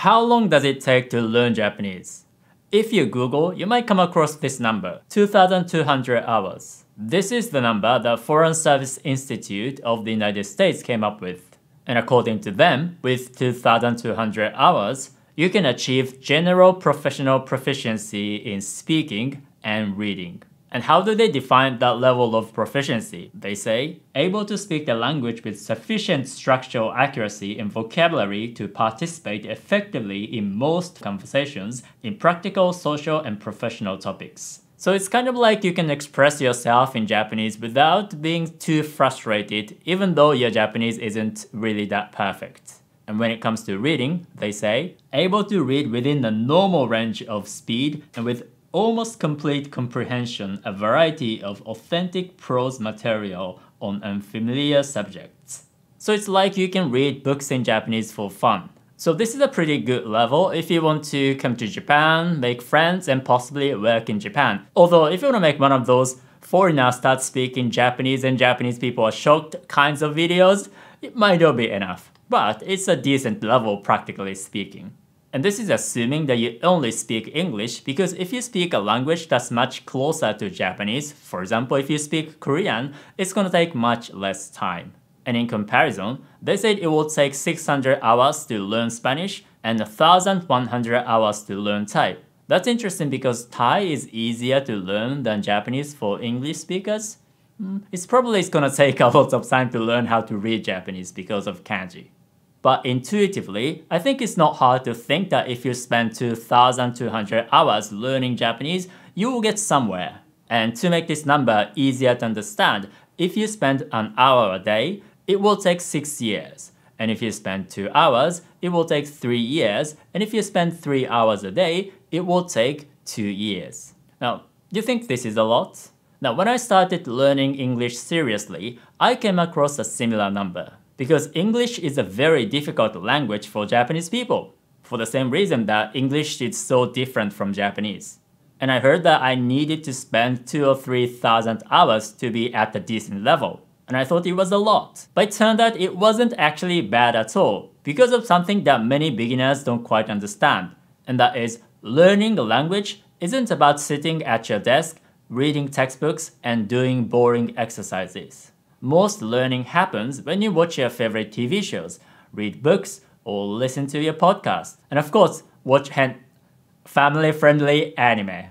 how long does it take to learn Japanese? If you Google, you might come across this number, 2,200 hours. This is the number the Foreign Service Institute of the United States came up with. And according to them, with 2,200 hours, you can achieve general professional proficiency in speaking and reading. And how do they define that level of proficiency? They say, able to speak the language with sufficient structural accuracy and vocabulary to participate effectively in most conversations in practical, social, and professional topics. So it's kind of like you can express yourself in Japanese without being too frustrated, even though your Japanese isn't really that perfect. And when it comes to reading, they say, able to read within the normal range of speed and with almost complete comprehension a variety of authentic prose material on unfamiliar subjects. So it's like you can read books in Japanese for fun. So this is a pretty good level if you want to come to Japan, make friends, and possibly work in Japan. Although if you want to make one of those foreigners start speaking Japanese and Japanese people are shocked kinds of videos, it might not be enough. But it's a decent level practically speaking. And this is assuming that you only speak English because if you speak a language that's much closer to Japanese, for example, if you speak Korean, it's gonna take much less time. And in comparison, they said it will take 600 hours to learn Spanish and 1100 hours to learn Thai. That's interesting because Thai is easier to learn than Japanese for English speakers. Hmm, it's probably gonna take a lot of time to learn how to read Japanese because of kanji. But intuitively, I think it's not hard to think that if you spend 2,200 hours learning Japanese, you will get somewhere. And to make this number easier to understand, if you spend an hour a day, it will take 6 years. And if you spend 2 hours, it will take 3 years. And if you spend 3 hours a day, it will take 2 years. Now, do you think this is a lot? Now, when I started learning English seriously, I came across a similar number because English is a very difficult language for Japanese people, for the same reason that English is so different from Japanese. And I heard that I needed to spend two or three thousand hours to be at a decent level. And I thought it was a lot. But it turned out it wasn't actually bad at all, because of something that many beginners don't quite understand. And that is, learning a language isn't about sitting at your desk, reading textbooks, and doing boring exercises. Most learning happens when you watch your favorite TV shows, read books, or listen to your podcast. And of course, watch family friendly anime.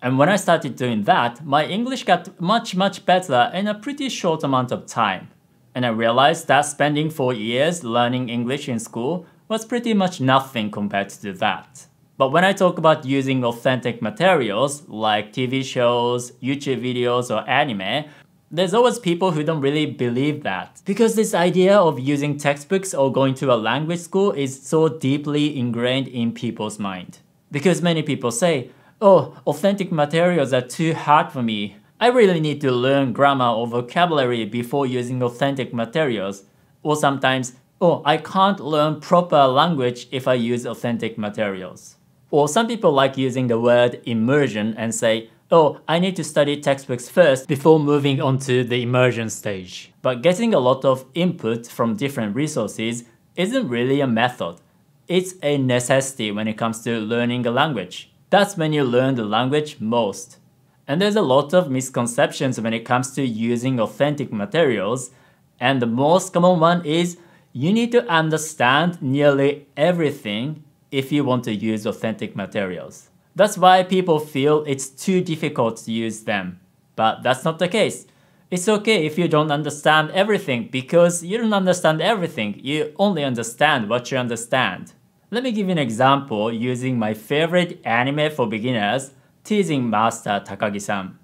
And when I started doing that, my English got much, much better in a pretty short amount of time. And I realized that spending four years learning English in school was pretty much nothing compared to that. But when I talk about using authentic materials like TV shows, YouTube videos, or anime, there's always people who don't really believe that. Because this idea of using textbooks or going to a language school is so deeply ingrained in people's mind. Because many people say, oh, authentic materials are too hard for me. I really need to learn grammar or vocabulary before using authentic materials. Or sometimes, oh, I can't learn proper language if I use authentic materials. Or some people like using the word immersion and say, oh, I need to study textbooks first before moving on to the immersion stage. But getting a lot of input from different resources isn't really a method. It's a necessity when it comes to learning a language. That's when you learn the language most. And there's a lot of misconceptions when it comes to using authentic materials, and the most common one is you need to understand nearly everything if you want to use authentic materials. That's why people feel it's too difficult to use them. But that's not the case. It's okay if you don't understand everything because you don't understand everything, you only understand what you understand. Let me give you an example using my favorite anime for beginners, Teasing Master Takagi-san.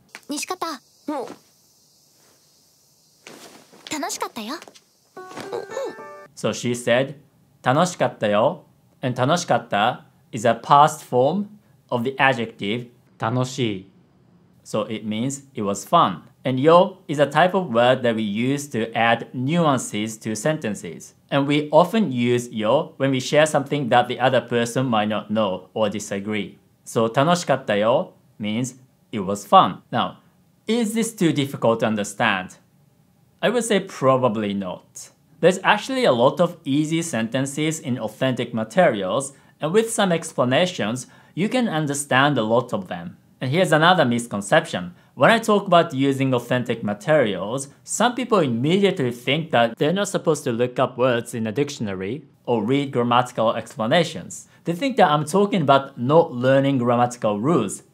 So she said, 楽しかったよ and 楽しかった is a past form of the adjective 楽しい so it means it was fun. And yo is a type of word that we use to add nuances to sentences. And we often use yo when we share something that the other person might not know or disagree. So 楽しかったよ means it was fun. Now, is this too difficult to understand? I would say probably not. There's actually a lot of easy sentences in authentic materials and with some explanations, you can understand a lot of them. And here's another misconception. When I talk about using authentic materials, some people immediately think that they're not supposed to look up words in a dictionary or read grammatical explanations. They think that I'm talking about not learning grammatical rules.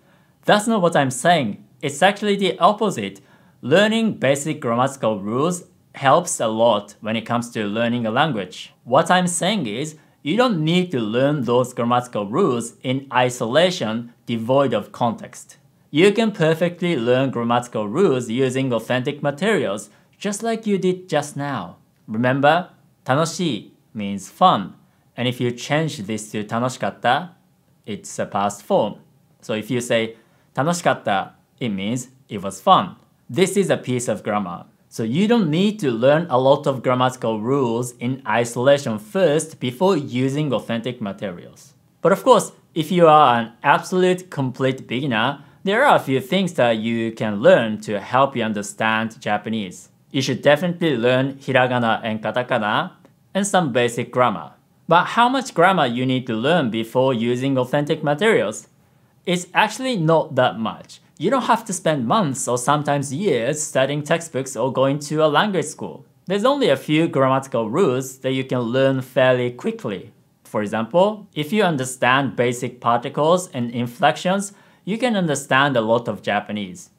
That's not what I'm saying. It's actually the opposite. Learning basic grammatical rules helps a lot when it comes to learning a language. What I'm saying is, you don't need to learn those grammatical rules in isolation devoid of context. You can perfectly learn grammatical rules using authentic materials, just like you did just now. Remember, 楽しい means fun, and if you change this to 楽しかった, it's a past form. So if you say 楽しかった, it means it was fun. This is a piece of grammar. So you don't need to learn a lot of grammatical rules in isolation first before using authentic materials. But of course, if you are an absolute complete beginner, there are a few things that you can learn to help you understand Japanese. You should definitely learn hiragana and katakana and some basic grammar. But how much grammar you need to learn before using authentic materials? It's actually not that much. You don't have to spend months or sometimes years studying textbooks or going to a language school. There's only a few grammatical rules that you can learn fairly quickly. For example, if you understand basic particles and inflections, you can understand a lot of Japanese.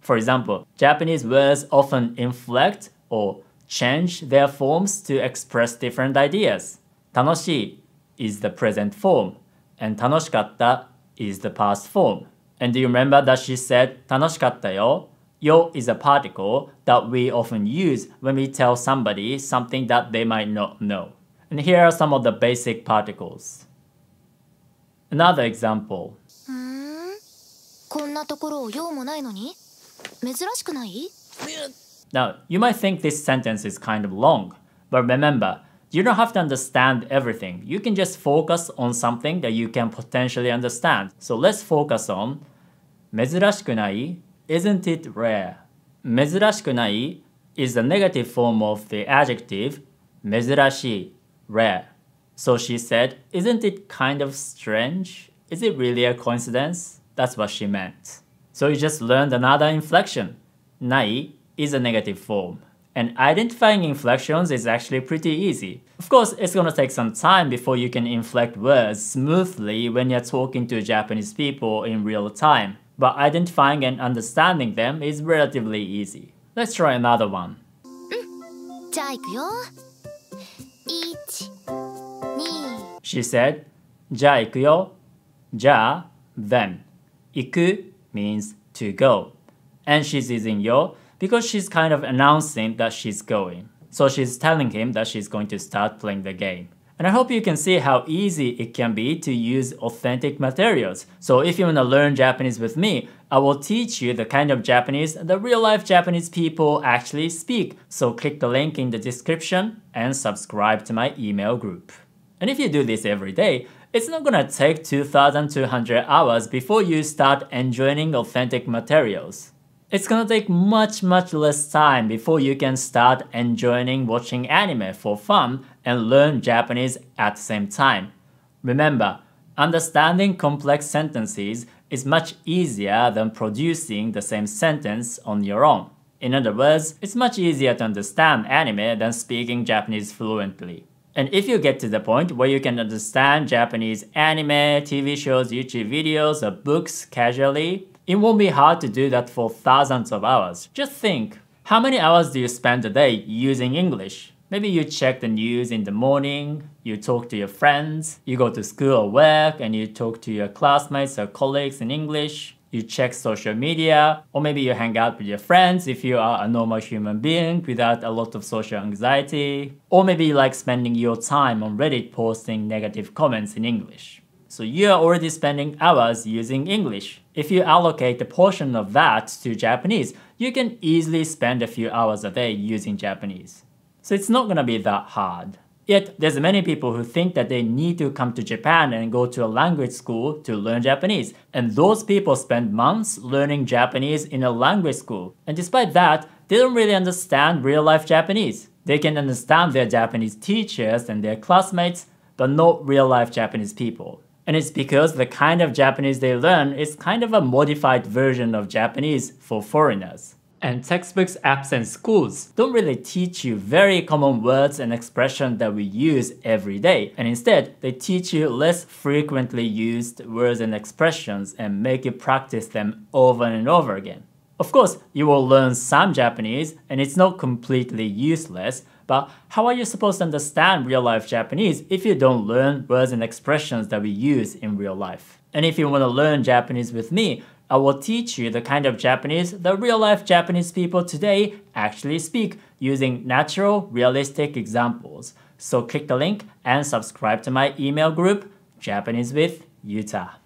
For example, Japanese words often inflect or change their forms to express different ideas. 楽しい is the present form, and 楽しかった is the past form. And do you remember that she said 楽しかったよ? Yo is a particle that we often use when we tell somebody something that they might not know. And here are some of the basic particles. Another example. こんなところを用もないのに珍しくない Now, you might think this sentence is kind of long, but remember, you don't have to understand everything. You can just focus on something that you can potentially understand. So let's focus on 珍しくない isn't it rare? 珍しくない is the negative form of the adjective 珍しい rare. So she said, isn't it kind of strange? Is it really a coincidence? That's what she meant. So you just learned another inflection. ない is a negative form. And identifying inflections is actually pretty easy. Of course, it's gonna take some time before you can inflect words smoothly when you're talking to Japanese people in real time. But identifying and understanding them is relatively easy. Let's try another one. じゃあ行くよ1 2 She said, じゃあ行くよ。じゃあ then. 行く means to go. And she's using yo because she's kind of announcing that she's going. So she's telling him that she's going to start playing the game. And I hope you can see how easy it can be to use authentic materials. So if you want to learn Japanese with me, I will teach you the kind of Japanese the real life Japanese people actually speak. So click the link in the description and subscribe to my email group. And if you do this every day, it's not gonna take 2200 hours before you start enjoying authentic materials. It's gonna take much much less time before you can start enjoying watching anime for fun and learn Japanese at the same time. Remember, understanding complex sentences is much easier than producing the same sentence on your own. In other words, it's much easier to understand anime than speaking Japanese fluently. And if you get to the point where you can understand Japanese anime, TV shows, YouTube videos, or books casually, it won't be hard to do that for thousands of hours. Just think, how many hours do you spend a day using English? Maybe you check the news in the morning, you talk to your friends, you go to school or work and you talk to your classmates or colleagues in English, you check social media, or maybe you hang out with your friends if you are a normal human being without a lot of social anxiety, or maybe you like spending your time on Reddit posting negative comments in English. So you are already spending hours using English. If you allocate a portion of that to Japanese, you can easily spend a few hours a day using Japanese. So it's not gonna be that hard. Yet, there's many people who think that they need to come to Japan and go to a language school to learn Japanese. And those people spend months learning Japanese in a language school. And despite that, they don't really understand real life Japanese. They can understand their Japanese teachers and their classmates, but not real life Japanese people. And it's because the kind of Japanese they learn is kind of a modified version of Japanese for foreigners. And textbooks, apps, and schools don't really teach you very common words and expressions that we use every day. And instead, they teach you less frequently used words and expressions and make you practice them over and over again. Of course, you will learn some Japanese and it's not completely useless, but how are you supposed to understand real life Japanese if you don't learn words and expressions that we use in real life? And if you want to learn Japanese with me, I will teach you the kind of Japanese that real life Japanese people today actually speak using natural, realistic examples. So click the link and subscribe to my email group, Japanese with Yuta.